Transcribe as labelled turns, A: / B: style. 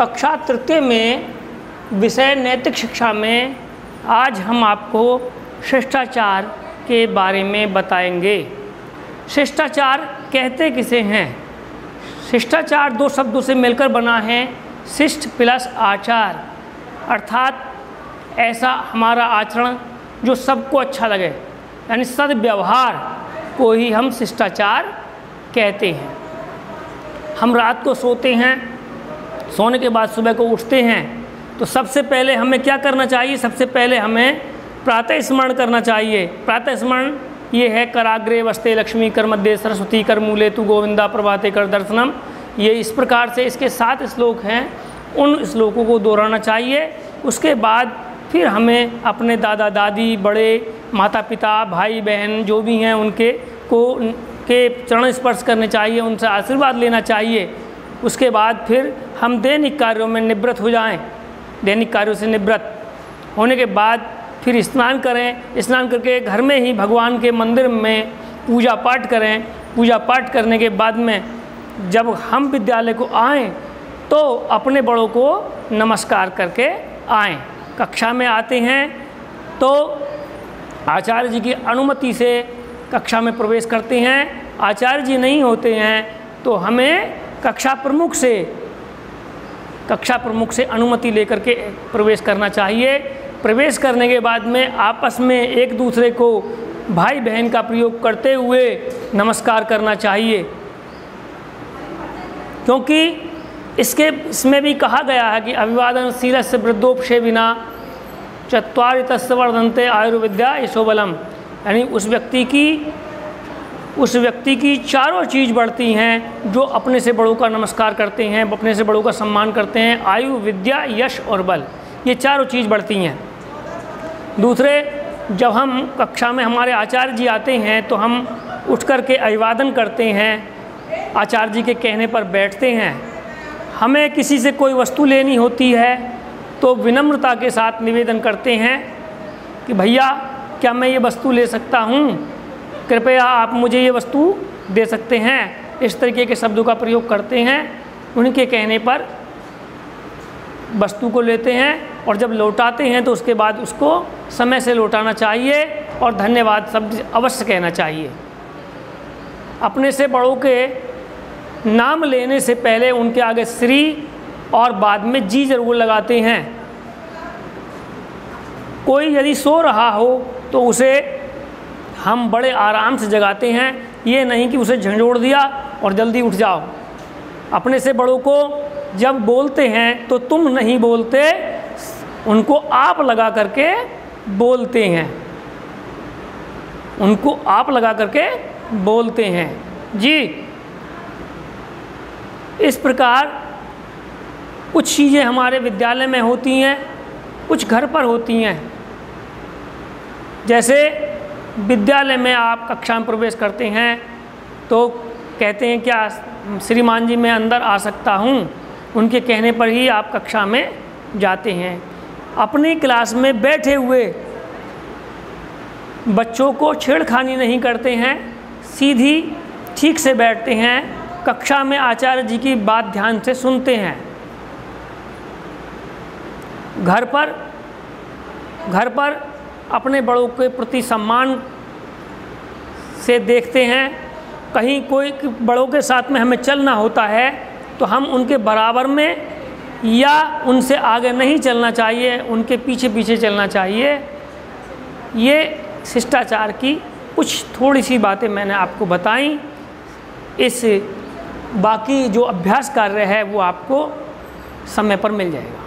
A: कक्षा तृतीय में विषय नैतिक शिक्षा में आज हम आपको शिष्टाचार के बारे में बताएँगे। शिष्टाचार कहते किसे हैं? शिष्टाचार दो शब्दों से मिलकर बना है, शिष्ट प्लस आचार। अर्थात ऐसा हमारा आचरण जो सबको अच्छा लगे, यानी सदव्यवहार को ही हम शिष्टाचार कहते हैं। हम रात को सोते हैं सोने के बाद सुबह को उठते हैं तो सबसे पहले हमें क्या करना चाहिए? सबसे पहले हमें प्रातः स्मरण करना चाहिए। प्रातः स्मरण ये है, कराग्रे वस्ते लक्ष्मी कर मध्य सरस्वती कर मूले तु गोविंदा प्रभाते कर दर्शनम। ये इस प्रकार से इसके सात श्लोक हैं, उन श्लोकों को दोहराना चाहिए। उसके बाद फिर हमें अपने दादा, दादी, बड़े माता पिता भाई बहन जो भी हैं, उनके को, के चरण स्पर्श करने चाहिए, उनसे आशीर्वाद लेना चाहिए। उसके बाद फिर हम दैनिक कार्यों में निवृत्त हो जाएँ। दैनिक कार्यों से निवृत्त होने के बाद फिर स्नान करें। स्नान करके घर में ही भगवान के मंदिर में पूजा पाठ करें। पूजा पाठ करने के बाद में जब हम विद्यालय को आएँ तो अपने बड़ों को नमस्कार करके आएँ। कक्षा में आते हैं तो आचार्य जी की अनुमति से कक्षा में प्रवेश करते हैं। आचार्य जी नहीं होते हैं तो हमें कक्षा प्रमुख से, कक्षा प्रमुख से अनुमति लेकर के प्रवेश करना चाहिए। प्रवेश करने के बाद में आपस में एक दूसरे को भाई बहन का प्रयोग करते हुए नमस्कार करना चाहिए। क्योंकि इसके, इसमें भी कहा गया है कि अभिवादन शील से वृद्धोपशे बिना चतवार तस्वर्धनते आयुर्विद्या यशोबलम। यानी उस व्यक्ति की उस व्यक्ति की चारों चीज़ बढ़ती हैं, जो अपने से बड़ों का नमस्कार करते हैं, अपने से बड़ों का सम्मान करते हैं, आयु, विद्या, यश और बल, ये चारों चीज़ बढ़ती हैं। दूसरे, जब हम कक्षा में हमारे आचार्य जी आते हैं तो हम उठ कर के अभिवादन करते हैं, आचार्य जी के कहने पर बैठते हैं। हमें किसी से कोई वस्तु लेनी होती है तो विनम्रता के साथ निवेदन करते हैं कि भैया, क्या मैं ये वस्तु ले सकता हूँ? कृपया आप मुझे ये वस्तु दे सकते हैं। इस तरीके के शब्दों का प्रयोग करते हैं। उनके कहने पर वस्तु को लेते हैं और जब लौटाते हैं तो उसके बाद उसको समय से लौटाना चाहिए और धन्यवाद शब्द अवश्य कहना चाहिए। अपने से बड़ों के नाम लेने से पहले उनके आगे श्री और बाद में जी ज़रूर लगाते हैं। कोई यदि सो रहा हो तो उसे हम बड़े आराम से जगाते हैं, ये नहीं कि उसे झंझोड़ दिया और जल्दी उठ जाओ। अपने से बड़ों को जब बोलते हैं तो तुम नहीं बोलते, उनको आप लगा करके बोलते हैं। उनको आप लगा करके बोलते हैं। जी, इस प्रकार कुछ चीज़ें हमारे विद्यालय में होती हैं, कुछ घर पर होती हैं। जैसे विद्यालय में आप कक्षा में प्रवेश करते हैं तो कहते हैं क्या श्रीमान जी मैं अंदर आ सकता हूँ। उनके कहने पर ही आप कक्षा में जाते हैं। अपनी क्लास में बैठे हुए बच्चों को छेड़खानी नहीं करते हैं, सीधी ठीक से बैठते हैं, कक्षा में आचार्य जी की बात ध्यान से सुनते हैं। घर पर घर पर अपने बड़ों के प्रति सम्मान से देखते हैं। कहीं कोई बड़ों के साथ में हमें चलना होता है तो हम उनके बराबर में या उनसे आगे नहीं चलना चाहिए, उनके पीछे पीछे चलना चाहिए। ये शिष्टाचार की कुछ थोड़ी सी बातें मैंने आपको बताई। इस बाकी जो अभ्यास कार्य है, वो आपको समय पर मिल जाएगा।